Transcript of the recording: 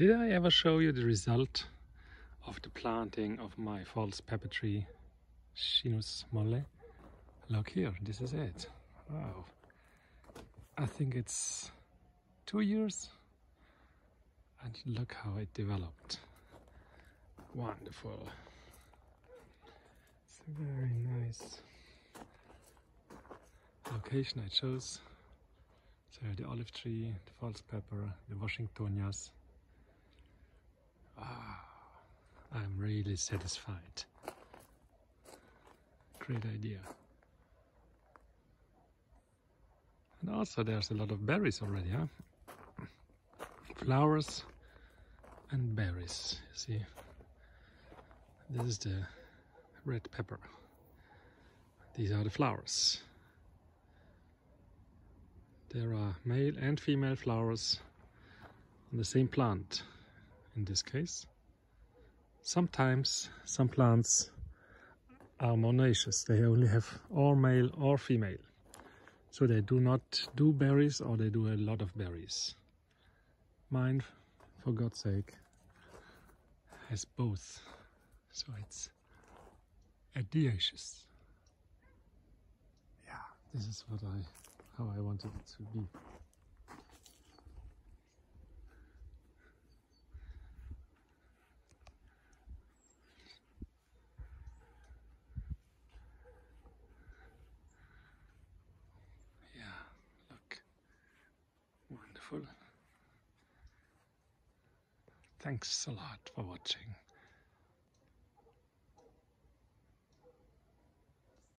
Did I ever show you the result of the planting of my false pepper tree, Schinus molle? Look here, this is it. Wow. I think it's two years and look how it developed. Wonderful. It's a very nice location I chose. So the olive tree, the false pepper, the Washingtonias. I'm really satisfied. Great idea. And also there's a lot of berries already, huh? Flowers and berries, you see. This is the red pepper. These are the flowers. There are male and female flowers on the same plant in this case. Sometimes some plants are monoecious. They only have or male or female. So they do not do berries or they do a lot of berries. Mine, for God's sake, has both. So it's a dioecious. Yeah, this is what I, how I wanted it to be. Thanks a lot for watching.